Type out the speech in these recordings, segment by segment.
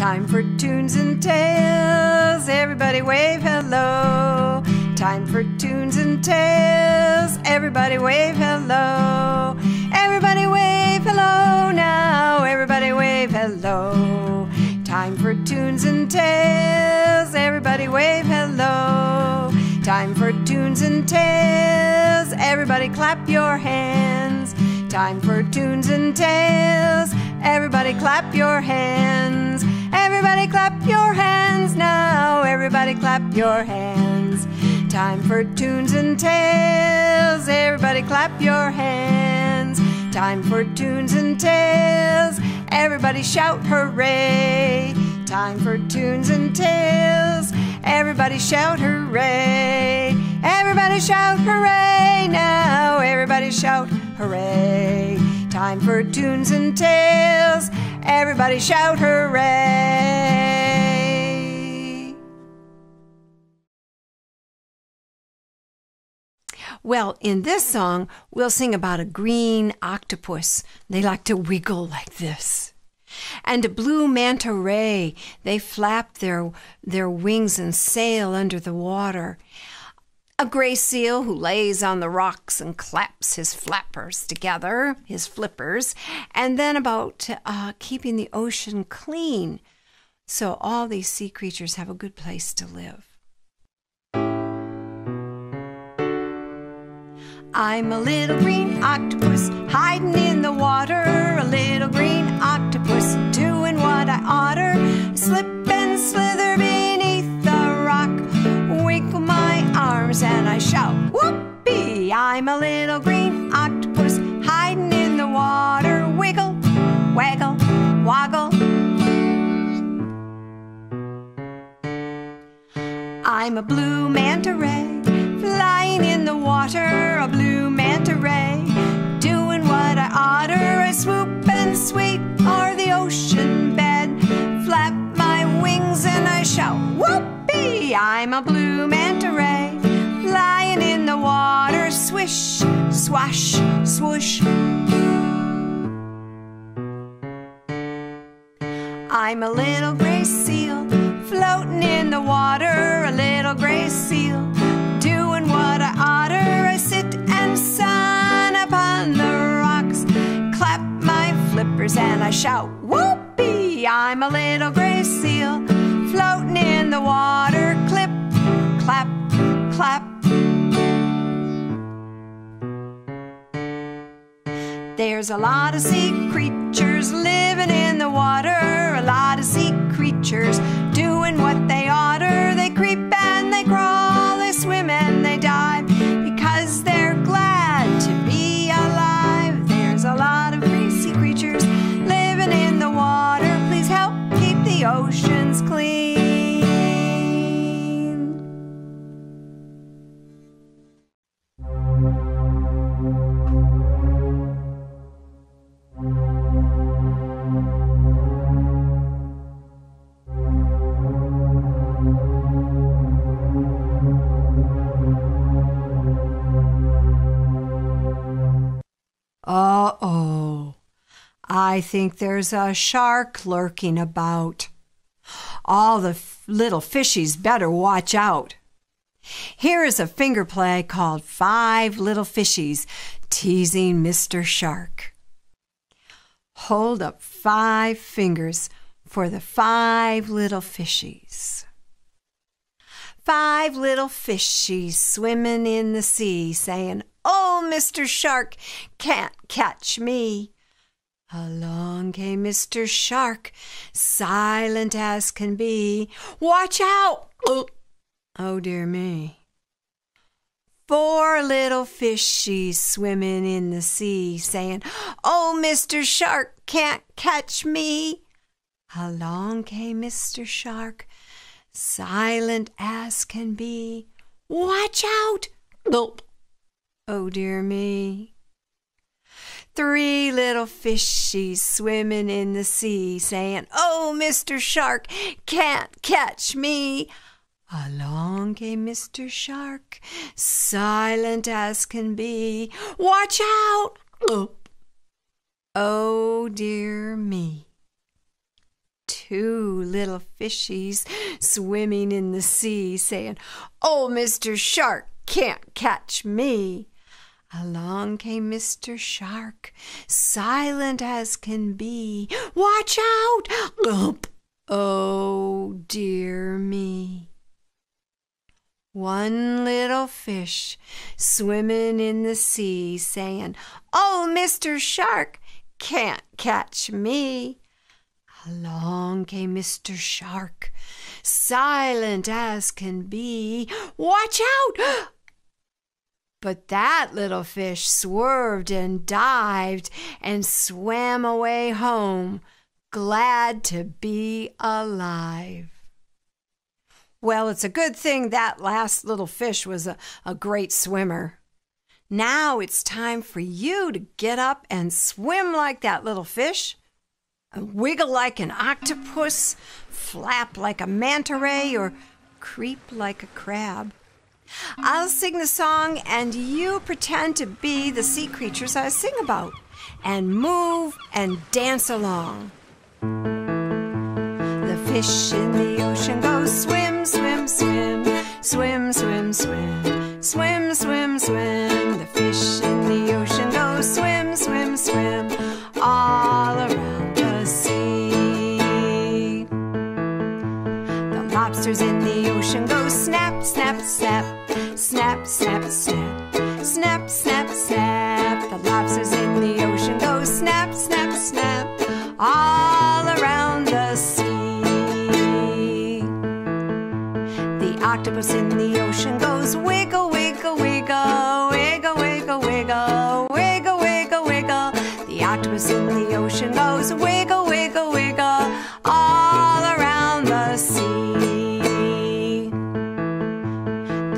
Time for tunes and tales. Everybody wave hello. Time for tunes and tales. Everybody wave hello. Everybody wave hello now. Everybody wave hello. Time for tunes and tales. Everybody wave hello. Time for tunes and tales. Everybody clap your hands. Time for tunes and tales. Everybody clap your hands. Everybody clap your hands now. Everybody clap your hands. Time for tunes and tales. Everybody clap your hands. Time for tunes and tales. Everybody shout hooray. Time for tunes and tales. Everybody shout hooray. Everybody shout hooray now. Everybody shout hooray. Time for tunes and tales. Everybody shout hooray. Well, in this song, we'll sing about a green octopus. They like to wiggle like this. And a blue manta ray, they flap their, their wings and sail under the water. A gray seal who lays on the rocks and claps his flappers together, his flippers, and then about uh, keeping the ocean clean so all these sea creatures have a good place to live. I'm a little green octopus hiding in I'm a little green octopus hiding in the water, wiggle, waggle, woggle. I'm a blue manta ray swoosh. I'm a little gray seal, floating in the water, a little gray seal doing what I oughter. I sit and sun upon the rocks, clap my flippers and I shout, Whoopee! I'm a little gray seal, floating in the water, clip, clap, clap. There's a lot of sea creatures living in the water, I think there's a shark lurking about. All the f- little fishies better watch out. Here is a finger play called Five Little Fishies Teasing Mr. Shark. Hold up five fingers for the five little fishies. Five little fishies swimming in the sea, saying, Oh, Mr. Shark can't catch me. Along came Mr. Shark, silent as can be. Watch out! Oh, oh dear me. Four little fishies swimming in the sea, saying, Oh, Mr. Shark can't catch me. Along came Mr. Shark, silent as can be. Watch out! Gulp. Oh dear me. Three little fishies swimming in the sea, saying, Oh, Mr. Shark can't catch me. Along came Mr. Shark, silent as can be. Watch out! Gulp. Oh dear me. two little fishies swimming in the sea, saying, Oh, Mr. Shark can't catch me. Along came Mr. Shark, silent as can be. Watch out! Oh, dear me. One little fish swimming in the sea, saying, Oh, Mr. Shark can't catch me. Along came Mr. Shark, silent as can be. Watch out! But that little fish swerved and dived and swam away home, glad to be alive. Well, it's a good thing that last little fish was a, a great swimmer. Now it's time for you to get up and swim like that little fish, wiggle like an octopus, flap like a manta ray, or creep like a crab. I'll sing the song and you pretend to be the sea creatures I sing about and move and dance along. The fish in the ocean go swim, swim, swim, swim, swim, swim, swim, swim, swim. The fish in the ocean go swim, swim, swim, all around the sea. The lobsters in the ocean go snap, snap, snap, Snap, snap, snap. Snap, snap, snap. The lobsters in the ocean go snap, snap, snap. All around the sea. The octopus in the ocean goes wiggle, wiggle, wiggle. Wiggle, wiggle, wiggle. Wiggle, wiggle, wiggle. The octopus in the ocean goes wiggle, wiggle, wiggle. All around the sea.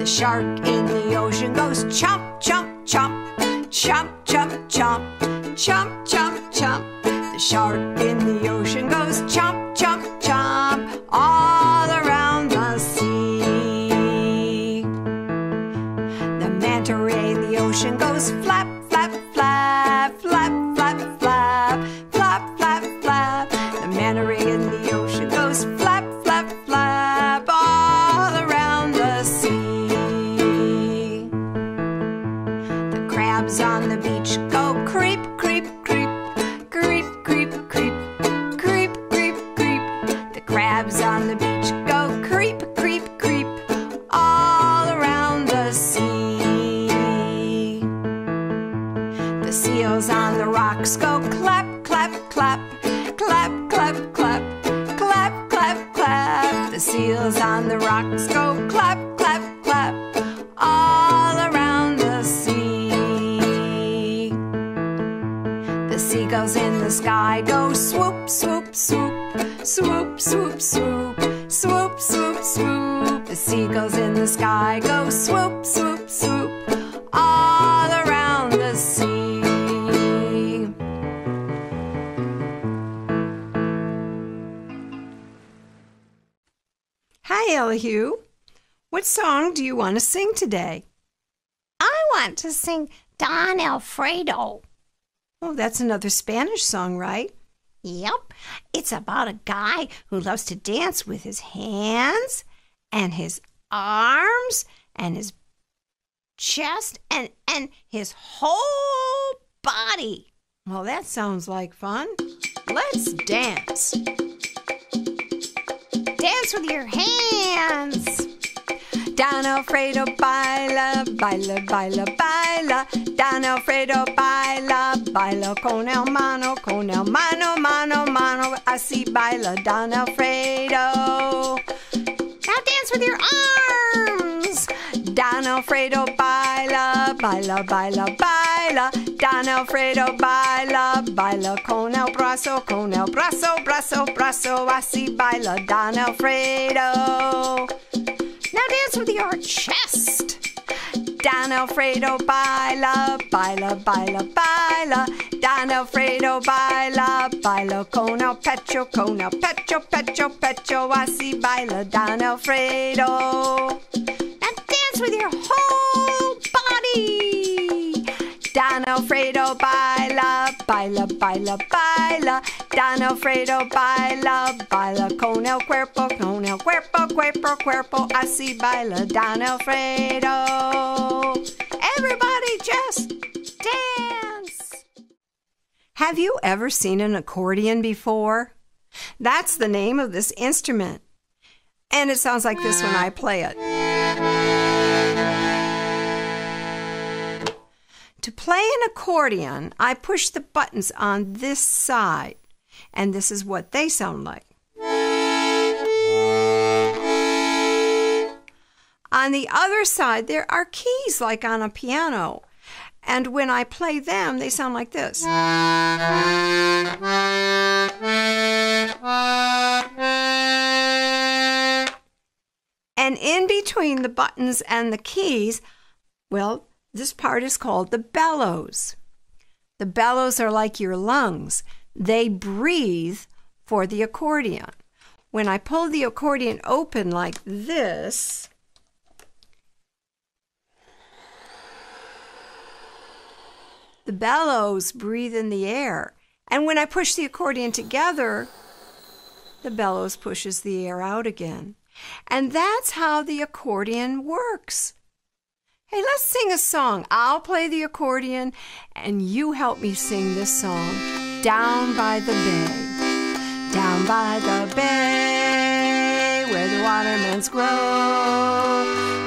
The shark The on the rocks go clap, clap, clap, all around the sea. The seagulls in the sky go swoop, swoop, swoop, swoop, swoop, swoop, swoop, swoop, swoop. The seagulls in the sky go swoop, swoop, swoop, Hi, Elihu. What song do you want to sing today? I want to sing Don Alfredo. Oh, that's another Spanish song, right? Yep, it's about a guy who loves to dance with his hands and his arms and his chest and and his whole body. Well, that sounds like fun. Let's dance. Dance with your hands. Don Alfredo baila, baila, baila, baila. Don Alfredo baila, baila con el mano, con el mano, mano, mano. Así baila Don Alfredo. Now dance with your arms. Don Alfredo baila, baila, baila, baila. Don Alfredo baila, baila con el brazo, con el brazo, brazo, brazo. Así baila Don Alfredo. Now dance with your chest. Don Alfredo baila, baila, baila, baila. Don Alfredo baila, baila con el pecho, con el pecho, pecho, pecho. Así baila Don Alfredo. Now dance with your whole body. Don Alfredo baila, baila, baila, baila. Don Alfredo baila, baila con el cuerpo, con el cuerpo, cuerpo, cuerpo. Así baila Don Alfredo. Everybody just dance. Have you ever seen an accordion before? That's the name of this instrument. And it sounds like this when I play it. To play an accordion, I push the buttons on this side, and this is what they sound like. On the other side, there are keys like on a piano, and when I play them, they sound like this. And in between the buttons and the keys, well, this part is called the bellows. The bellows are like your lungs, they breathe for the accordion. When I pull the accordion open like this, the bellows breathe in the air. And when I push the accordion together, the bellows pushes the air out again. And that's how the accordion works. Hey, let's sing a song. I'll play the accordion and you help me sing this song. Down by the bay. Down by the bay where the watermelons grow.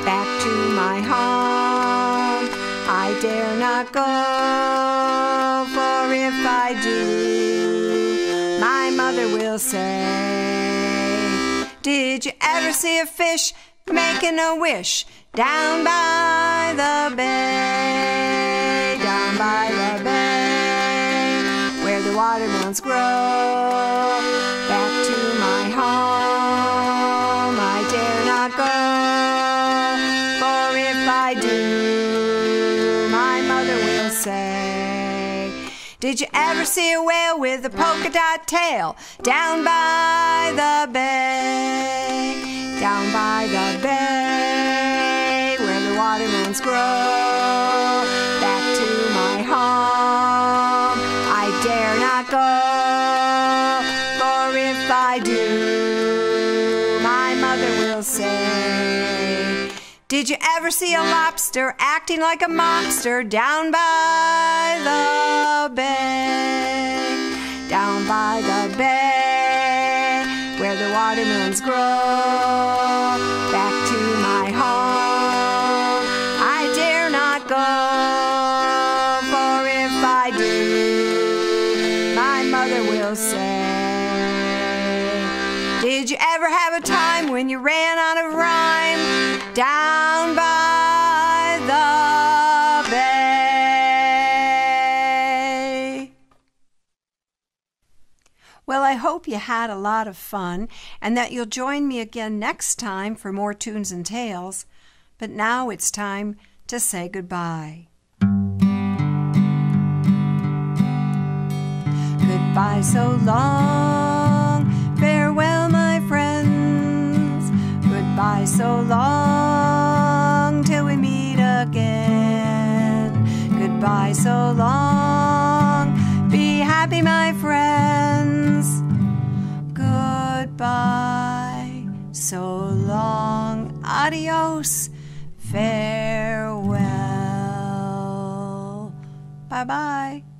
Back to my home. I dare not go, for if I do, my mother will say, Did you ever see a fish making a wish down by the bay? Down by the bay where the watermelons grow. Back to my home, I dare not go, for if I do, my mother will say, Did you ever see a whale with a polka dot tail down by the bay? Down by the bay watermelons grow. Back to my home, I dare not go, for if I do, my mother will say, Did you ever see a lobster acting like a mobster down by the bay? Down by the bay where the watermelons grow. Well, I hope you had a lot of fun and that you'll join me again next time for more tunes and tales. But now it's time to say goodbye. Goodbye so long, farewell, my friends. Goodbye so long, till we meet again. Goodbye so long, Bye bye.